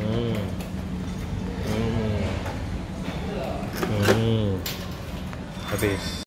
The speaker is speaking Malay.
Hmm. Hmm. Hmm. Habis.